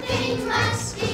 nothing must